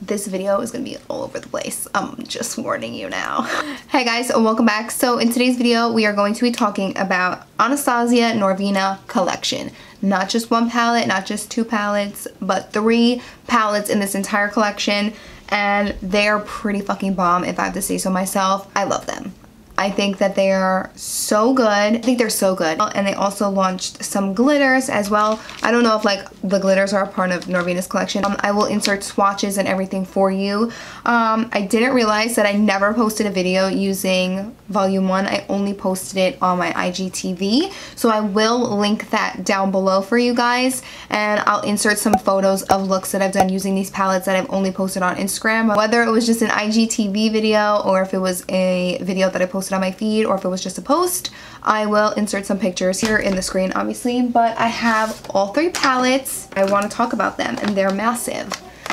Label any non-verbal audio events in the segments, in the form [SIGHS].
this video is gonna be all over the place. I'm just warning you now. [LAUGHS] hey guys, welcome back. So in today's video, we are going to be talking about Anastasia Norvina collection. Not just one palette, not just two palettes, but three palettes in this entire collection. And they're pretty fucking bomb if I have to say so myself. I love them. I think that they are so good. I think they're so good. And they also launched some glitters as well. I don't know if like the glitters are a part of Norvina's collection. Um, I will insert swatches and everything for you. Um, I didn't realize that I never posted a video using volume 1. I only posted it on my IGTV. So I will link that down below for you guys. And I'll insert some photos of looks that I've done using these palettes that I've only posted on Instagram. Whether it was just an IGTV video or if it was a video that I posted posted on my feed or if it was just a post, I will insert some pictures here in the screen obviously, but I have all three palettes. I want to talk about them and they're massive.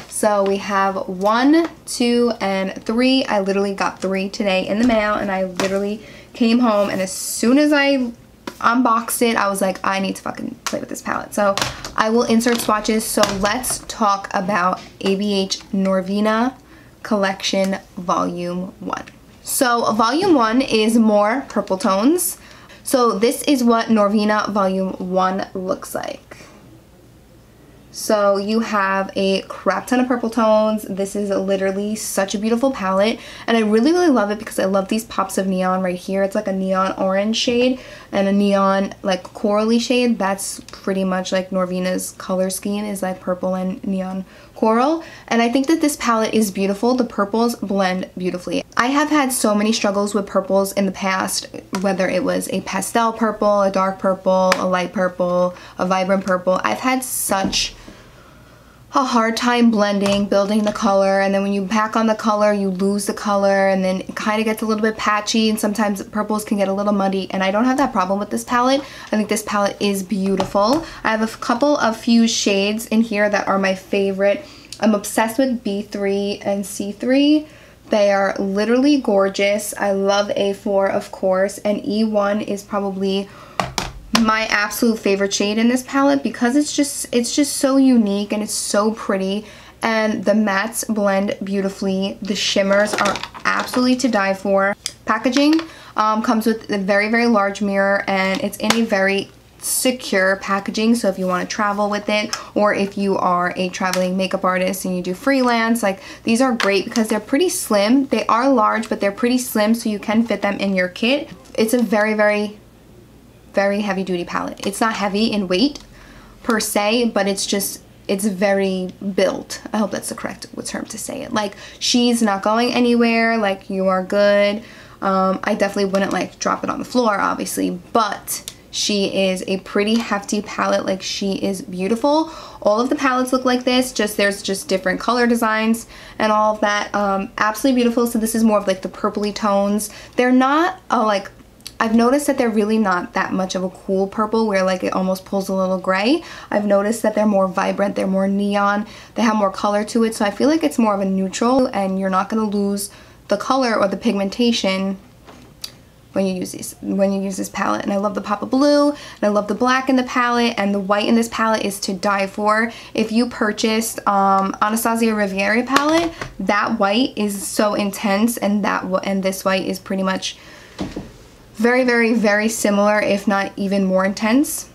So we have one, two, and three. I literally got three today in the mail and I literally came home and as soon as I unboxed it, I was like, I need to fucking play with this palette. So I will insert swatches. So let's talk about ABH Norvina Collection Volume 1. So volume one is more purple tones. So this is what Norvina volume one looks like. So you have a crap ton of purple tones. This is literally such a beautiful palette. And I really, really love it because I love these pops of neon right here. It's like a neon orange shade and a neon like corally shade. That's pretty much like Norvina's color scheme is like purple and neon coral and I think that this palette is beautiful. The purples blend beautifully. I have had so many struggles with purples in the past whether it was a pastel purple, a dark purple, a light purple, a vibrant purple. I've had such a hard time blending, building the color, and then when you pack on the color, you lose the color, and then it kind of gets a little bit patchy, and sometimes purples can get a little muddy, and I don't have that problem with this palette. I think this palette is beautiful. I have a couple of few shades in here that are my favorite. I'm obsessed with B3 and C3. They are literally gorgeous. I love A4, of course, and E1 is probably my absolute favorite shade in this palette because it's just it's just so unique and it's so pretty and the mattes blend beautifully. The shimmers are absolutely to die for. Packaging um, comes with a very, very large mirror and it's in a very secure packaging so if you want to travel with it or if you are a traveling makeup artist and you do freelance like these are great because they're pretty slim they are large but they're pretty slim so you can fit them in your kit it's a very very very heavy duty palette. It's not heavy in weight per se, but it's just, it's very built. I hope that's the correct term to say it. Like, she's not going anywhere, like, you are good. Um, I definitely wouldn't, like, drop it on the floor, obviously, but she is a pretty hefty palette. Like, she is beautiful. All of the palettes look like this, just there's just different color designs and all of that. Um, absolutely beautiful. So this is more of, like, the purpley tones. They're not, a like, I've noticed that they're really not that much of a cool purple where like it almost pulls a little gray. I've noticed that they're more vibrant, they're more neon, they have more color to it. So I feel like it's more of a neutral and you're not going to lose the color or the pigmentation when you use these when you use this palette and I love the pop of blue and I love the black in the palette and the white in this palette is to die for if you purchased um, Anastasia Riviera palette that white is so intense and that and this white is pretty much very, very, very similar, if not even more intense.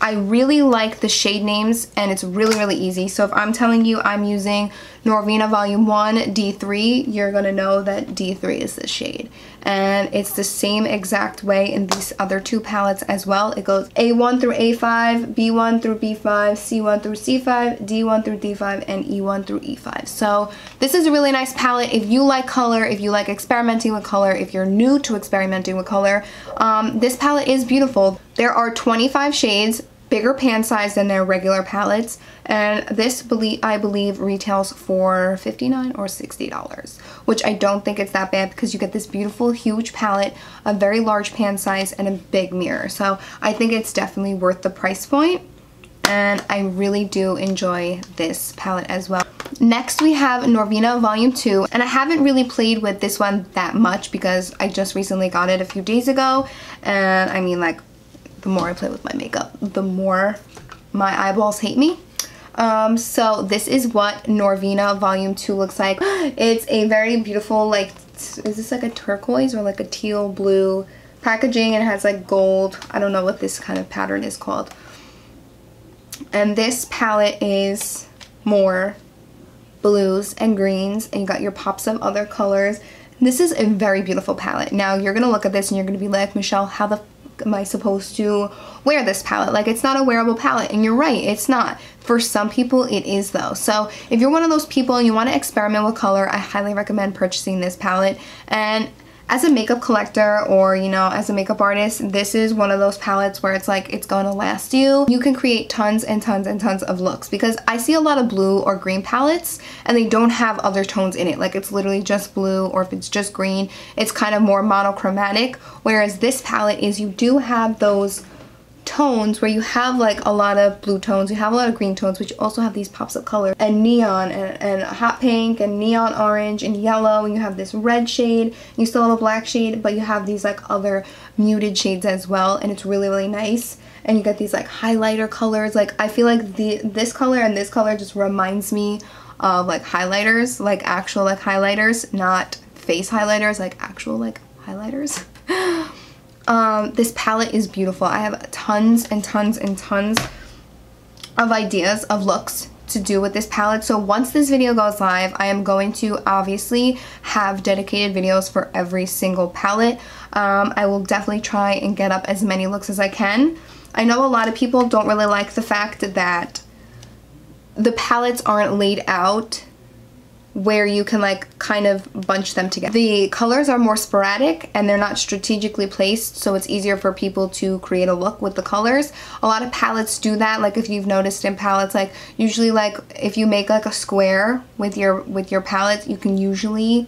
I really like the shade names and it's really, really easy. So if I'm telling you I'm using Norvina Volume 1 D3, you're going to know that D3 is the shade. And it's the same exact way in these other two palettes as well. It goes A1 through A5, B1 through B5, C1 through C5, D1 through D5, and E1 through E5. So this is a really nice palette. If you like color, if you like experimenting with color, if you're new to experimenting with color, um, this palette is beautiful. There are 25 shades bigger pan size than their regular palettes and this I believe retails for 59 or $60 which I don't think it's that bad because you get this beautiful huge palette a very large pan size and a big mirror so I think it's definitely worth the price point and I really do enjoy this palette as well. Next we have Norvina Volume 2 and I haven't really played with this one that much because I just recently got it a few days ago and I mean like the more I play with my makeup, the more my eyeballs hate me. Um, so this is what Norvina Volume 2 looks like. [GASPS] It's a very beautiful, like, is this like a turquoise or like a teal blue packaging? It has like gold. I don't know what this kind of pattern is called. And this palette is more blues and greens and you got your pops of other colors. This is a very beautiful palette. Now you're going to look at this and you're going to be like, Michelle, how the am I supposed to wear this palette? Like it's not a wearable palette and you're right, it's not. For some people it is though. So if you're one of those people and you want to experiment with color, I highly recommend purchasing this palette. And as a makeup collector or you know as a makeup artist this is one of those palettes where it's like it's to last you. You can create tons and tons and tons of looks because I see a lot of blue or green palettes and they don't have other tones in it. Like it's literally just blue or if it's just green it's kind of more monochromatic. Whereas this palette is you do have those tones where you have like a lot of blue tones, you have a lot of green tones, you also have these pops of color and neon and, and hot pink and neon orange and yellow and you have this red shade, you still have a black shade, but you have these like other muted shades as well and it's really really nice. And you get these like highlighter colors. Like I feel like the this color and this color just reminds me of like highlighters like actual like highlighters not face highlighters like actual like highlighters [LAUGHS] Um, this palette is beautiful. I have tons and tons and tons of ideas of looks to do with this palette. So once this video goes live, I am going to obviously have dedicated videos for every single palette. Um, I will definitely try and get up as many looks as I can. I know a lot of people don't really like the fact that the palettes aren't laid out where you can like kind of bunch them together. The colors are more sporadic and they're not strategically placed so it's easier for people to create a look with the colors. A lot of palettes do that like if you've noticed in palettes like usually like if you make like a square with your with your palette you can usually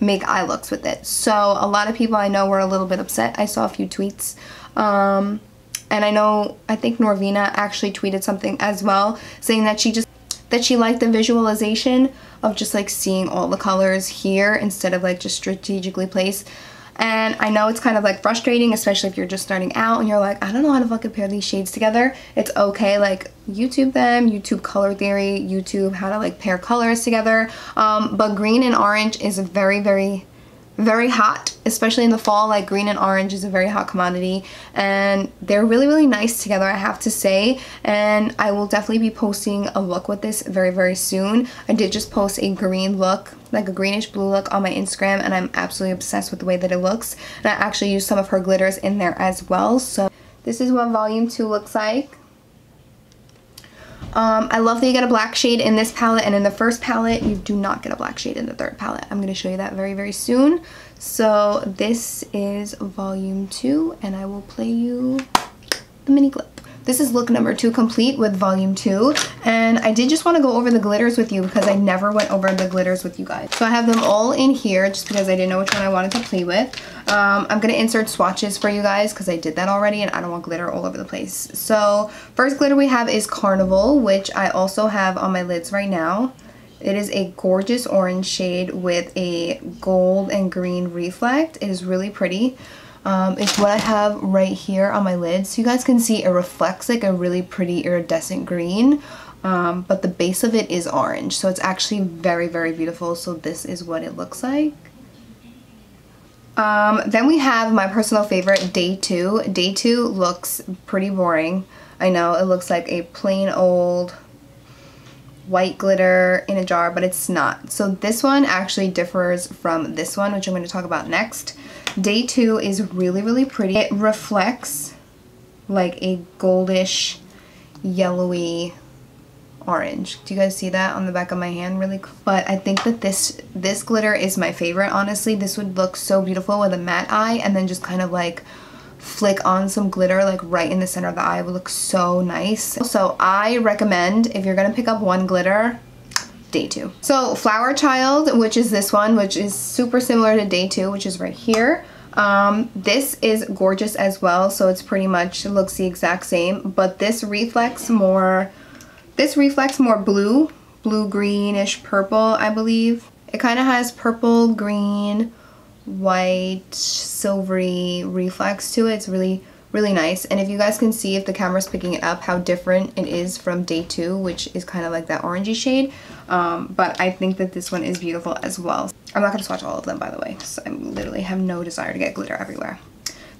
make eye looks with it. So a lot of people I know were a little bit upset. I saw a few tweets um, and I know I think Norvina actually tweeted something as well saying that she just that she liked the visualization of just like seeing all the colors here instead of like just strategically placed. And I know it's kind of like frustrating, especially if you're just starting out and you're like, I don't know how to fucking pair these shades together. It's okay, like YouTube them, YouTube color theory, YouTube how to like pair colors together. Um, but green and orange is very, very very hot, especially in the fall. Like green and orange is a very hot commodity and they're really, really nice together, I have to say. And I will definitely be posting a look with this very, very soon. I did just post a green look, like a greenish blue look on my Instagram and I'm absolutely obsessed with the way that it looks. And I actually used some of her glitters in there as well. So this is what volume two looks like. Um, I love that you get a black shade in this palette and in the first palette you do not get a black shade in the third palette. I'm going to show you that very very soon. So this is volume 2 and I will play you the mini clip. This is look number two complete with volume two. And I did just want to go over the glitters with you because I never went over the glitters with you guys. So I have them all in here just because I didn't know which one I wanted to play with. Um, I'm going to insert swatches for you guys because I did that already and I don't want glitter all over the place. So first glitter we have is Carnival, which I also have on my lids right now. It is a gorgeous orange shade with a gold and green reflect. It is really pretty um, is what I have right here on my lid. So you guys can see it reflects like a really pretty iridescent green. Um, but the base of it is orange. So it's actually very, very beautiful. So this is what it looks like. Um, then we have my personal favorite, Day 2. Day 2 looks pretty boring. I know, it looks like a plain old white glitter in a jar, but it's not. So this one actually differs from this one, which I'm going to talk about next. Day 2 is really, really pretty. It reflects like a goldish, yellowy orange. Do you guys see that on the back of my hand really? But I think that this this glitter is my favorite, honestly. This would look so beautiful with a matte eye and then just kind of like flick on some glitter like right in the center of the eye. Would look so nice. So I recommend if you're gonna pick up one glitter, day two. So Flower Child, which is this one, which is super similar to day two, which is right here. Um, this is gorgeous as well, so it's pretty much looks the exact same, but this reflects more, this reflects more blue, blue greenish purple, I believe. It kind of has purple, green, white, silvery reflex to it. It's really really nice. And if you guys can see if the camera's picking it up, how different it is from day two, which is kind of like that orangey shade. Um, but I think that this one is beautiful as well. I'm not going to swatch all of them, by the way. So I literally have no desire to get glitter everywhere.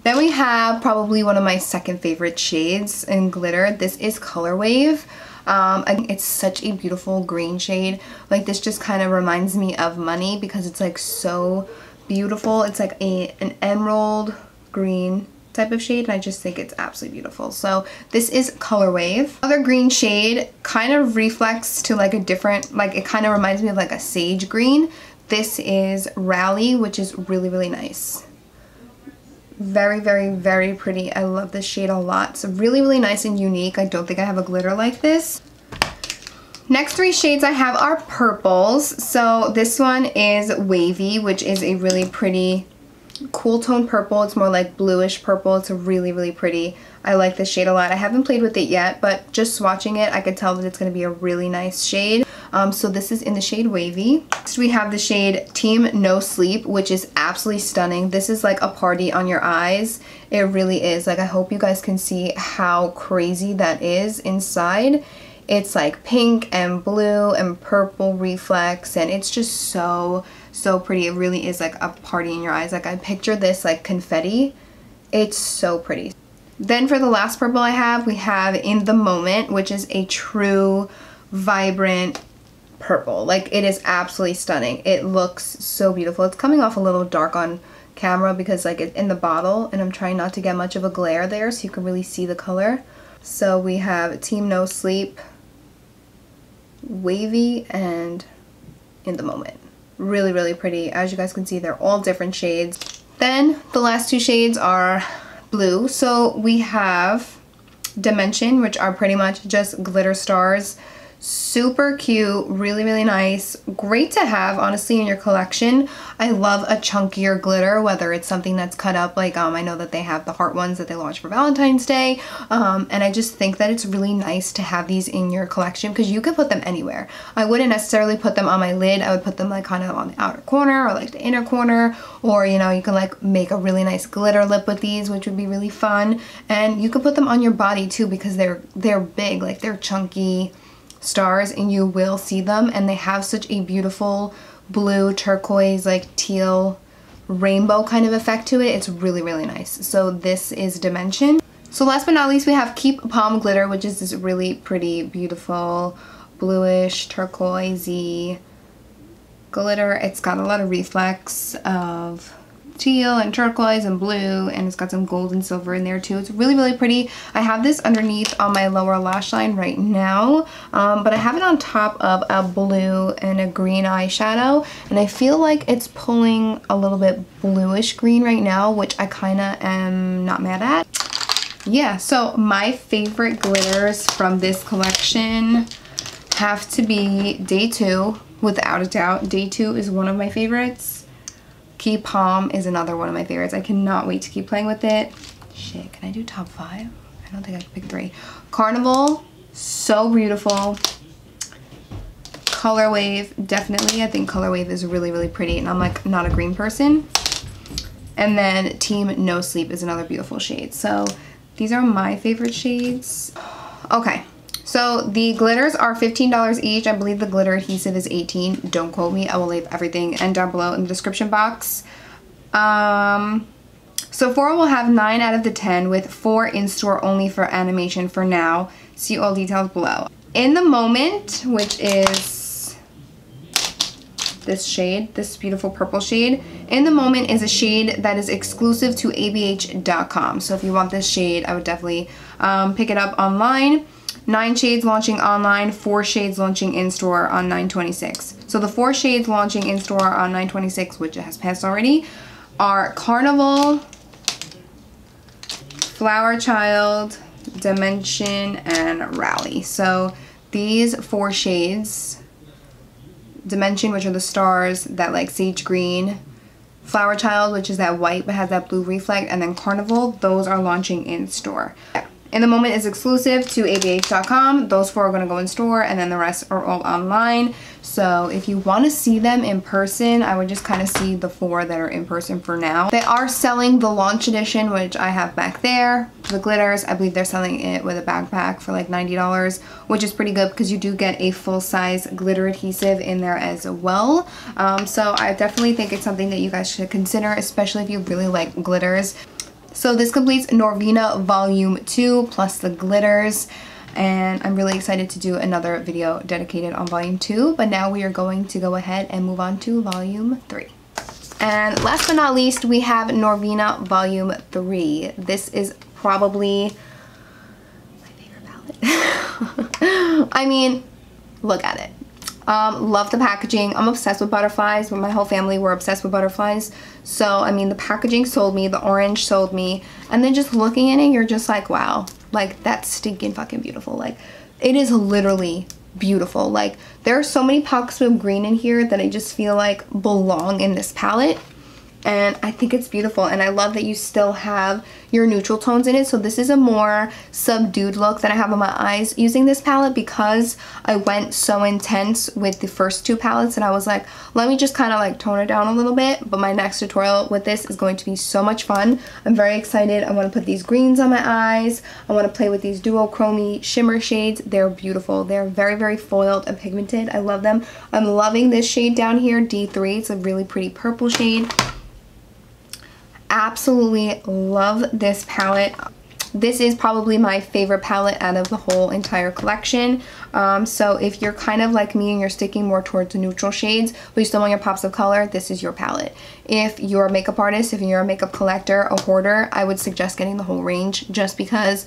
Then we have probably one of my second favorite shades in glitter. This is Color Wave. Um, it's such a beautiful green shade. Like this just kind of reminds me of money because it's like so beautiful. It's like a an emerald green type of shade and I just think it's absolutely beautiful. So this is Color Wave. Other green shade kind of reflects to like a different, like it kind of reminds me of like a sage green. This is Rally, which is really, really nice. Very, very, very pretty. I love this shade a lot. It's really, really nice and unique. I don't think I have a glitter like this. Next three shades I have are purples. So this one is Wavy, which is a really pretty cool tone purple. It's more like bluish purple. It's really, really pretty. I like this shade a lot. I haven't played with it yet, but just swatching it, I could tell that it's going to be a really nice shade. Um, so this is in the shade Wavy. Next we have the shade Team No Sleep, which is absolutely stunning. This is like a party on your eyes. It really is. Like I hope you guys can see how crazy that is inside. It's like pink and blue and purple reflex and it's just so, so pretty. It really is like a party in your eyes. Like I picture this like confetti. It's so pretty. Then for the last purple I have, we have In the Moment, which is a true, vibrant purple. Like it is absolutely stunning. It looks so beautiful. It's coming off a little dark on camera because like it's in the bottle and I'm trying not to get much of a glare there so you can really see the color. So we have Team No Sleep, Wavy, and In the Moment. Really, really pretty. As you guys can see, they're all different shades. Then the last two shades are blue. So we have Dimension, which are pretty much just glitter stars super cute really really nice. Great to have honestly in your collection. I love a chunkier glitter whether it's something that's cut up like um, I know that they have the heart ones that they launched for Valentine's Day um, and I just think that it's really nice to have these in your collection because you can put them anywhere. I wouldn't necessarily put them on my lid I would put them like kind of on the outer corner or like the inner corner or you know you can like make a really nice glitter lip with these which would be really fun and you could put them on your body too because they're they're big like they're chunky stars and you will see them and they have such a beautiful blue turquoise like teal rainbow kind of effect to it. It's really really nice. So this is dimension. So last but not least we have keep palm glitter which is this really pretty beautiful bluish turquoisey glitter. It's got a lot of reflex of teal and turquoise and blue and it's got some gold and silver in there too. It's really, really pretty. I have this underneath on my lower lash line right now, um, but I have it on top of a blue and a green eyeshadow and I feel like it's pulling a little bit bluish green right now, which I kind of am not mad at. Yeah, so my favorite glitters from this collection have to be Day 2, without a doubt. Day 2 is one of my favorites. Keep Palm is another one of my favorites. I cannot wait to keep playing with it. Shit, can I do top five? I don't think I can pick three. Carnival, so beautiful. Color Wave, definitely. I think Color Wave is really, really pretty. And I'm like not a green person. And then Team No Sleep is another beautiful shade. So these are my favorite shades. [SIGHS] Okay, so the glitters are $15 each. I believe the glitter adhesive is 18. Don't quote me. I will leave everything and down below in the description box. Um, so four will have nine out of the 10 with four in-store only for animation for now. See all details below. In the Moment, which is this shade, this beautiful purple shade. In the Moment is a shade that is exclusive to abh.com. So if you want this shade, I would definitely um, pick it up online. Nine shades launching online, four shades launching in-store on 926. So the four shades launching in-store on 926, which has passed already, are Carnival, Flower Child, Dimension, and Rally. So these four shades, Dimension, which are the stars, that like sage green, Flower Child, which is that white but has that blue reflect, and then Carnival, those are launching in store. In the Moment is exclusive to ABH.com. Those four are going to go in store and then the rest are all online. So if you want to see them in person, I would just kind of see the four that are in person for now. They are selling the launch edition, which I have back there. The glitters, I believe they're selling it with a backpack for like $90, which is pretty good because you do get a full-size glitter adhesive in there as well. Um, so I definitely think it's something that you guys should consider, especially if you really like glitters. So this completes Norvina Volume 2 plus the glitters and I'm really excited to do another video dedicated on volume 2 but now we are going to go ahead and move on to volume 3. And last but not least we have Norvina volume 3. This is probably my favorite palette. [LAUGHS] I mean look at it. Um, love the packaging. I'm obsessed with butterflies. My whole family were obsessed with butterflies. So, I mean, the packaging sold me. The orange sold me. And then just looking at it, you're just like, wow. Like, that's stinking fucking beautiful. Like, it is literally beautiful. Like, there are so many pockets of green in here that I just feel like belong in this palette and I think it's beautiful and I love that you still have your neutral tones in it. So this is a more subdued look that I have on my eyes using this palette because I went so intense with the first two palettes and I was like let me just kind of like tone it down a little bit. But my next tutorial with this is going to be so much fun. I'm very excited. I want to put these greens on my eyes. I want to play with these duochrome shimmer shades. They're beautiful. They're very very foiled and pigmented. I love them. I'm loving this shade down here D3 it's a really pretty purple shade absolutely love this palette. This is probably my favorite palette out of the whole entire collection. Um, so if you're kind of like me and you're sticking more towards the neutral shades, but you still want your pops of color, this is your palette. If you're a makeup artist, if you're a makeup collector, a hoarder, I would suggest getting the whole range just because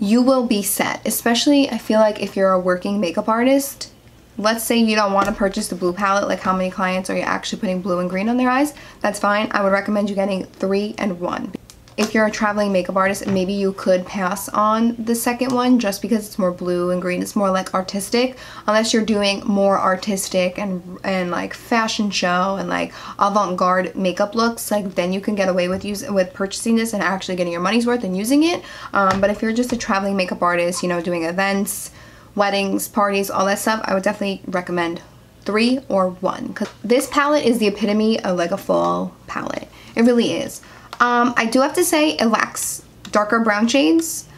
you will be set. Especially, I feel like if you're a working makeup artist, let's say you don't want to purchase the blue palette, like how many clients are you actually putting blue and green on their eyes, that's fine. I would recommend you getting three and one. If you're a traveling makeup artist, maybe you could pass on the second one just because it's more blue and green. It's more like artistic, unless you're doing more artistic and and like fashion show and like avant-garde makeup looks. Like then you can get away with use with purchasing this and actually getting your money's worth and using it. Um, but if you're just a traveling makeup artist, you know, doing events, weddings, parties, all that stuff, I would definitely recommend three or one. Because this palette is the epitome of like a fall palette. It really is. Um, I do have to say it lacks darker brown shades.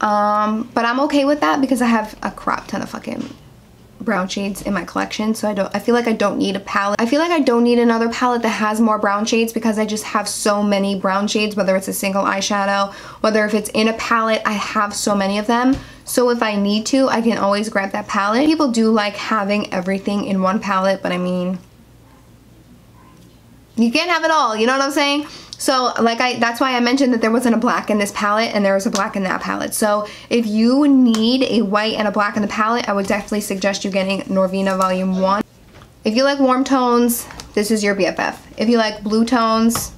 Um, but I'm okay with that because I have a crap ton of fucking brown shades in my collection so I don't I feel like I don't need a palette I feel like I don't need another palette that has more brown shades because I just have so many brown shades whether it's a single eyeshadow whether if it's in a palette I have so many of them so if I need to I can always grab that palette people do like having everything in one palette but I mean you can't have it all you know what I'm saying so like I, that's why I mentioned that there wasn't a black in this palette and there was a black in that palette. So if you need a white and a black in the palette, I would definitely suggest you getting Norvina Volume 1. If you like warm tones, this is your BFF. If you like blue tones,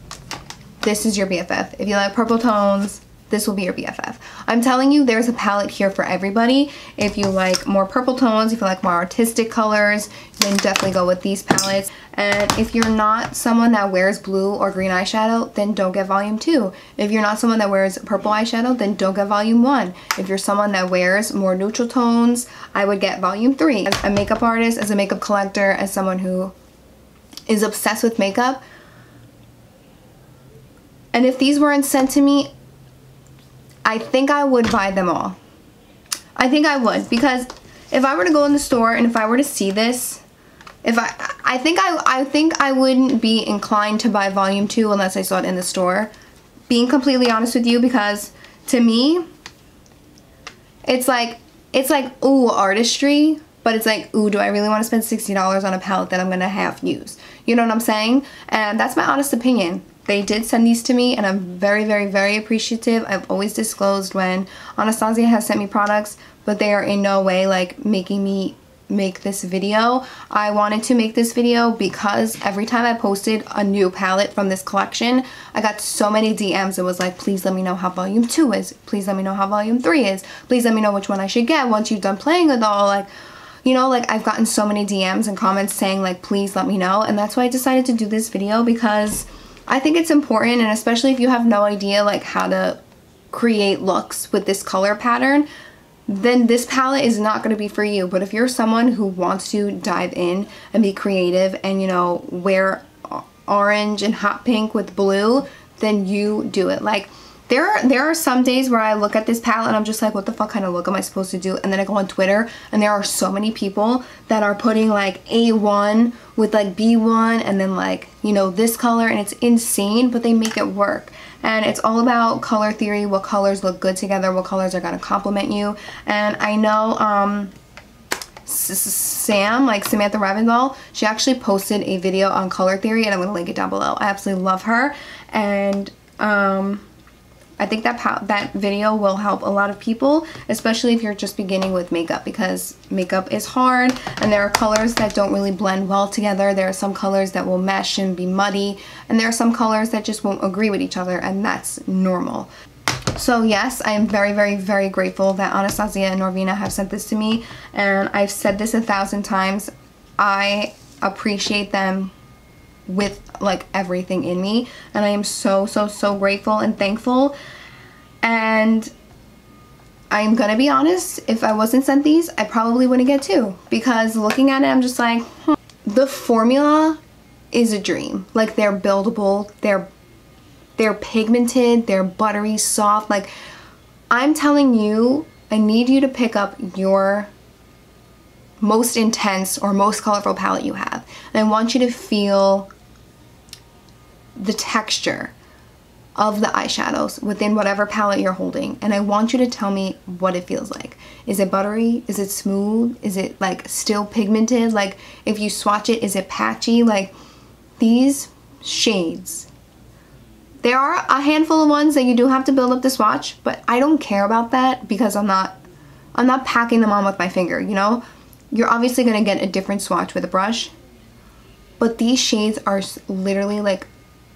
this is your BFF. If you like purple tones, this will be your BFF. I'm telling you, there's a palette here for everybody. If you like more purple tones, if you like more artistic colors, then definitely go with these palettes. And if you're not someone that wears blue or green eyeshadow, then don't get volume 2. If you're not someone that wears purple eyeshadow, then don't get volume 1. If you're someone that wears more neutral tones, I would get volume 3. As a makeup artist, as a makeup collector, as someone who is obsessed with makeup, and if these weren't sent to me, I think I would buy them all. I think I would because if I were to go in the store and if I were to see this, if I I think I I think I wouldn't be inclined to buy volume 2 unless I saw it in the store. Being completely honest with you because to me it's like it's like ooh artistry but it's like ooh do I really want to spend $60 on a palette that I'm going to half use. You know what I'm saying? And that's my honest opinion. They did send these to me and I'm very, very, very appreciative. I've always disclosed when Anastasia has sent me products, but they are in no way like making me make this video. I wanted to make this video because every time I posted a new palette from this collection, I got so many DMs. It was like, please let me know how volume 2 is. Please let me know how volume 3 is. Please let me know which one I should get once you've done playing with all. Like, you know, like I've gotten so many DMs and comments saying like, please let me know. And that's why I decided to do this video because I think it's important and especially if you have no idea like how to create looks with this color pattern, then this palette is not going to be for you. But if you're someone who wants to dive in and be creative and, you know, wear orange and hot pink with blue, then you do it. Like, there are, there are some days where I look at this palette and I'm just like, what the fuck kind of look am I supposed to do? And then I go on Twitter and there are so many people that are putting like A1 with like B1 and then like, you know, this color and it's insane, but they make it work. And it's all about color theory, what colors look good together, what colors are gonna complement you. And I know, um, Sam, like Samantha Ravndahl, she actually posted a video on color theory and I'm going to link it down below. I absolutely love her and um, I think that that video will help a lot of people, especially if you're just beginning with makeup because makeup is hard and there are colors that don't really blend well together. There are some colors that will mesh and be muddy and there are some colors that just won't agree with each other and that's normal. So yes, I am very, very, very grateful that Anastasia and Norvina have sent this to me and I've said this a thousand times. I appreciate them with like everything in me. And I am so so so grateful and thankful. And I'm gonna be honest if I wasn't sent these I probably wouldn't get two. Because looking at it I'm just like hmm. the formula is a dream. Like they're buildable they're they're pigmented they're buttery soft. Like I'm telling you I need you to pick up your most intense or most colorful palette you have. And I want you to feel the texture of the eyeshadows within whatever palette you're holding and I want you to tell me what it feels like. Is it buttery? Is it smooth? Is it like still pigmented? Like if you swatch it, is it patchy? Like these shades, there are a handful of ones that you do have to build up the swatch, but I don't care about that because I'm not, I'm not packing them on with my finger, you know? You're obviously gonna get a different swatch with a brush, but these shades are literally like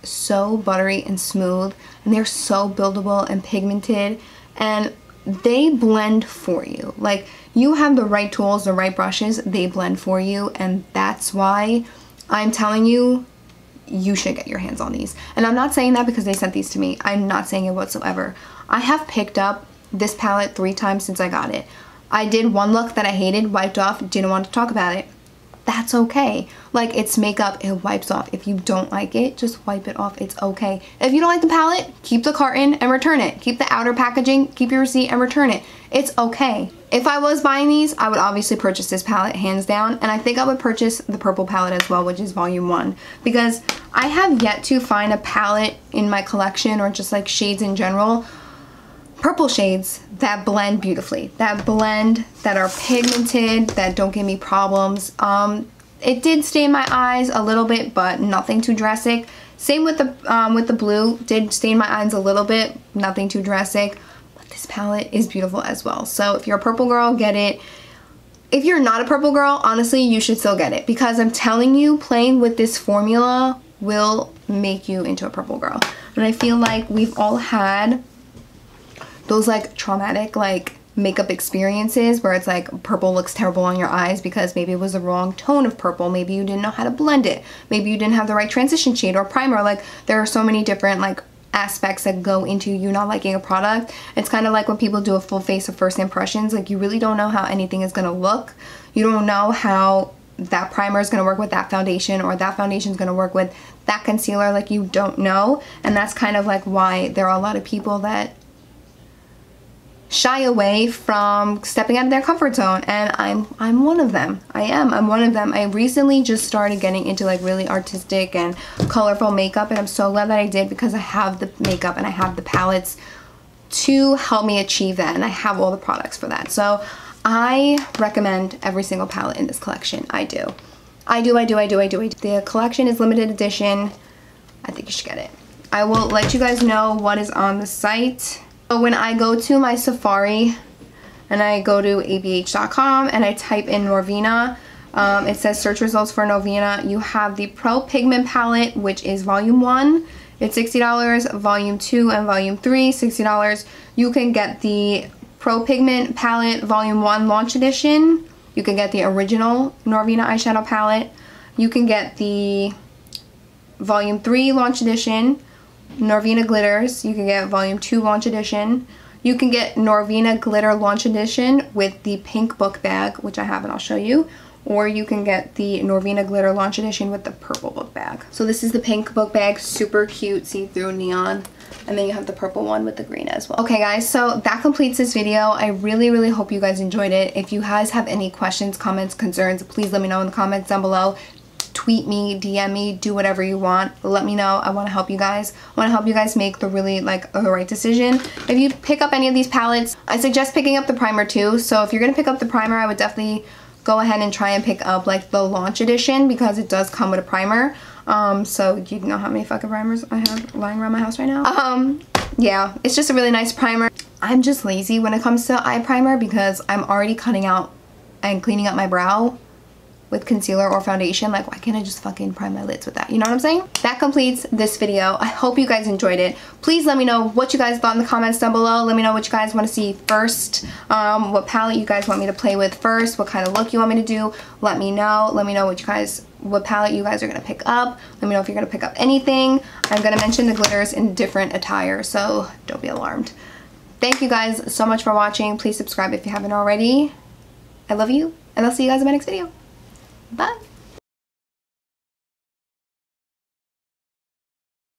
so buttery and smooth and they're so buildable and pigmented and they blend for you. Like you have the right tools, the right brushes, they blend for you and that's why I'm telling you you should get your hands on these. And I'm not saying that because they sent these to me. I'm not saying it whatsoever. I have picked up this palette three times since I got it. I did one look that I hated, wiped off, didn't want to talk about it that's okay. Like it's makeup, it wipes off. If you don't like it, just wipe it off. It's okay. If you don't like the palette, keep the carton and return it. Keep the outer packaging, keep your receipt and return it. It's okay. If I was buying these, I would obviously purchase this palette hands down. And I think I would purchase the purple palette as well, which is volume one. Because I have yet to find a palette in my collection or just like shades in general purple shades that blend beautifully, that blend, that are pigmented, that don't give me problems. Um, it did stain my eyes a little bit, but nothing too drastic. Same with the um, with the blue, did stain my eyes a little bit, nothing too drastic. But this palette is beautiful as well. So if you're a purple girl, get it. If you're not a purple girl, honestly, you should still get it because I'm telling you, playing with this formula will make you into a purple girl. And I feel like we've all had those like traumatic like makeup experiences where it's like purple looks terrible on your eyes because maybe it was the wrong tone of purple. Maybe you didn't know how to blend it. Maybe you didn't have the right transition shade or primer. Like there are so many different like aspects that go into you not liking a product. It's kind of like when people do a full face of first impressions like you really don't know how anything is going to look. You don't know how that primer is going to work with that foundation or that foundation is going to work with that concealer. Like you don't know. And that's kind of like why there are a lot of people that shy away from stepping out of their comfort zone and I'm I'm one of them. I am. I'm one of them. I recently just started getting into like really artistic and colorful makeup and I'm so glad that I did because I have the makeup and I have the palettes to help me achieve that and I have all the products for that. So I recommend every single palette in this collection. I do. I do, I do, I do, I do, I do. The collection is limited edition. I think you should get it. I will let you guys know what is on the site when I go to my Safari and I go to abh.com and I type in Norvina, um, it says search results for Norvina. You have the Pro Pigment Palette, which is volume one. It's $60. Volume two and volume three, $60. You can get the Pro Pigment Palette Volume 1 Launch Edition. You can get the original Norvina eyeshadow palette. You can get the Volume 3 Launch Edition Norvina Glitters. You can get Volume 2 Launch Edition. You can get Norvina Glitter Launch Edition with the pink book bag, which I have and I'll show you. Or you can get the Norvina Glitter Launch Edition with the purple book bag. So this is the pink book bag, super cute, see-through neon. And then you have the purple one with the green as well. Okay guys, so that completes this video. I really, really hope you guys enjoyed it. If you guys have any questions, comments, concerns, please let me know in the comments down below tweet me, DM me, do whatever you want. Let me know. I want to help you guys. I want to help you guys make the really like the right decision. If you pick up any of these palettes, I suggest picking up the primer too. So if you're going to pick up the primer, I would definitely go ahead and try and pick up like the launch edition because it does come with a primer. Um, so you know how many fucking primers I have lying around my house right now? Um, yeah, it's just a really nice primer. I'm just lazy when it comes to eye primer because I'm already cutting out and cleaning up my brow with concealer or foundation. Like, why can't I just fucking prime my lids with that? You know what I'm saying? That completes this video. I hope you guys enjoyed it. Please let me know what you guys thought in the comments down below. Let me know what you guys want to see first. Um, what palette you guys want me to play with first. What kind of look you want me to do. Let me know. Let me know what you guys what palette you guys are going to pick up. Let me know if you're going to pick up anything. I'm going to mention the glitters in different attire, so don't be alarmed. Thank you guys so much for watching. Please subscribe if you haven't already. I love you, and I'll see you guys in my next video. Bye.